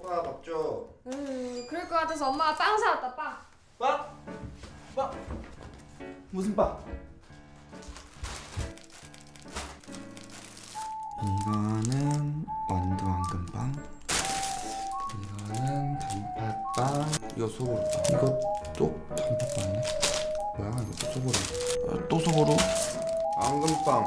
빠 먹죠. 음 그럴 것 같아서 엄마가 빵 사왔다 빵. 빠? 빠? 무슨 빠? 이거는 완두 황금빵 이거는 단팥빵 이거 소보루빵 이것도 단팥빵이네 뭐야 이것도 소보루 아, 또 소보루 앙금빵.